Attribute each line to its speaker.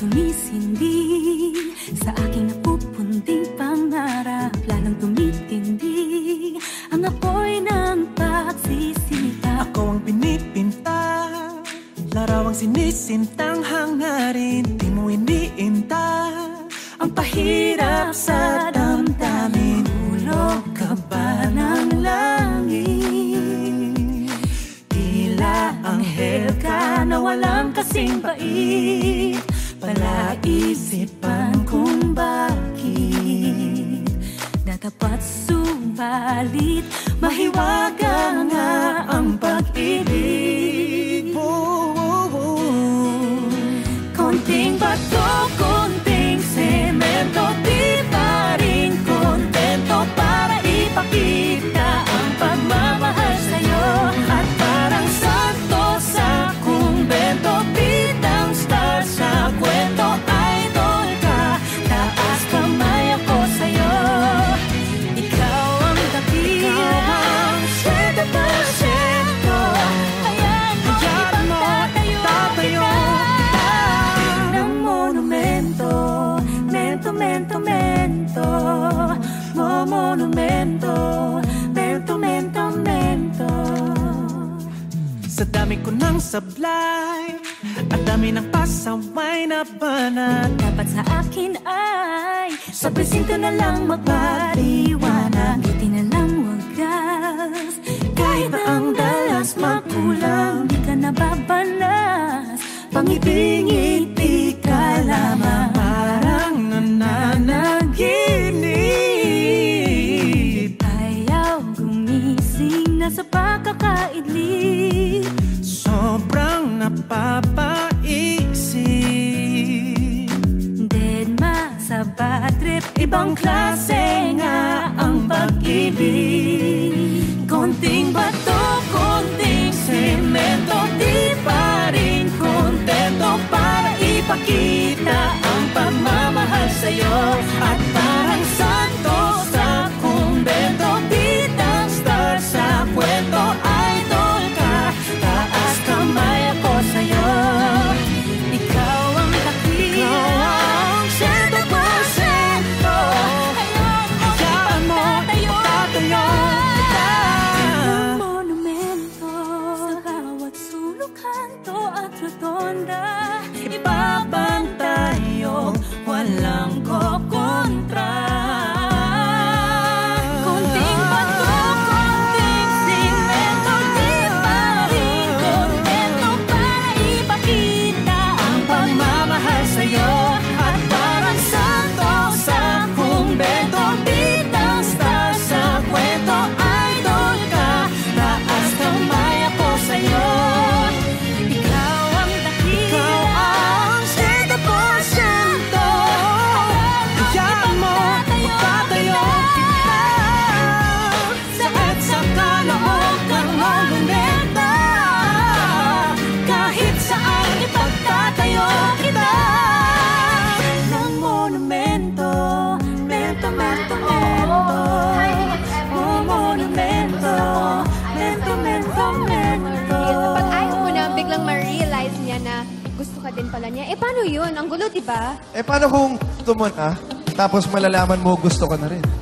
Speaker 1: sumisindi Sa aking napupunting pangarap. Lalong tumitindi Ang apoy ng pagsisimita
Speaker 2: Ako ang pinipinta Larawang sinisintang hangarin. Di mo iniinta Ang pahirap sa damdamin. Hulog ka ba ng langit? Tila anghel ka na walang kasing pait Palaisipan kung bakit
Speaker 1: Datapat subalit
Speaker 2: Mahiwaga nga ang pag-ibig Sa dami ko ng sablay At dami ng pasaway na banat.
Speaker 1: Dapat sa akin ay Sa presinto na lang magpaliwanag. Buti na lang wagas Kahit na ang dalas makulang. Di ka nababalas Pangiti-ngiti
Speaker 2: napapaisip.
Speaker 1: Deadma sa bad trip Ibang klase nga ang pag-ibig.
Speaker 2: Konting bato, konting semento Di pa rin kontento Para ipakita ang pagmamahal sa'yo walang
Speaker 3: ka din pala niya. Eh, paano yun? Ang gulo, di ba?
Speaker 4: Eh, paano kung ito mo na, tapos malalaman mo gusto ka na rin?